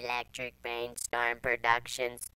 Electric Brainstorm Productions.